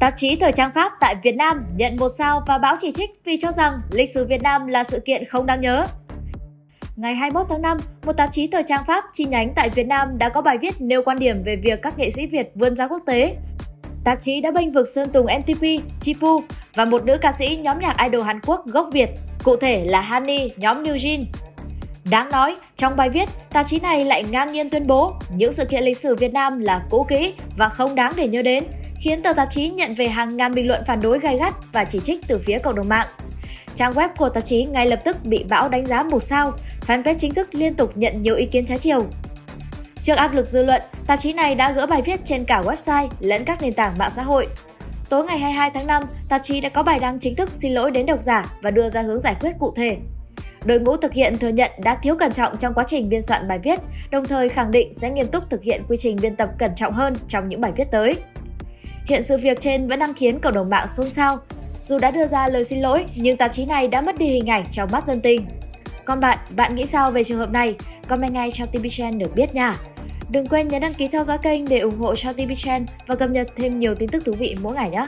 Tạp chí Thời trang Pháp tại Việt Nam nhận một sao và báo chỉ trích vì cho rằng lịch sử Việt Nam là sự kiện không đáng nhớ. Ngày 21 tháng 5, một tạp chí thời trang Pháp chi nhánh tại Việt Nam đã có bài viết nêu quan điểm về việc các nghệ sĩ Việt vươn ra quốc tế. Tạp chí đã bênh vực Sơn Tùng MTP, Chipu và một nữ ca sĩ nhóm nhạc idol Hàn Quốc gốc Việt, cụ thể là Hani, nhóm New Jean. Đáng nói, trong bài viết, tạp chí này lại ngang nhiên tuyên bố những sự kiện lịch sử Việt Nam là cũ kỹ và không đáng để nhớ đến, khiến tờ tạp chí nhận về hàng ngàn bình luận phản đối gay gắt và chỉ trích từ phía cộng đồng mạng. Trang web của tạp chí ngay lập tức bị bão đánh giá một sao, fanpage chính thức liên tục nhận nhiều ý kiến trái chiều. Trước áp lực dư luận, tạp chí này đã gỡ bài viết trên cả website lẫn các nền tảng mạng xã hội. Tối ngày 22 tháng 5, tạp chí đã có bài đăng chính thức xin lỗi đến độc giả và đưa ra hướng giải quyết cụ thể. Đội ngũ thực hiện thừa nhận đã thiếu cẩn trọng trong quá trình biên soạn bài viết, đồng thời khẳng định sẽ nghiêm túc thực hiện quy trình biên tập cẩn trọng hơn trong những bài viết tới. Hiện sự việc trên vẫn đang khiến cộng đồng mạng xôn xao. Dù đã đưa ra lời xin lỗi, nhưng tạp chí này đã mất đi hình ảnh trong mắt dân tình. Còn bạn, bạn nghĩ sao về trường hợp này? Comment ngay cho TV Chen được biết nha! Đừng quên nhấn đăng ký theo dõi kênh để ủng hộ cho TV Chen và cập nhật thêm nhiều tin tức thú vị mỗi ngày nhé!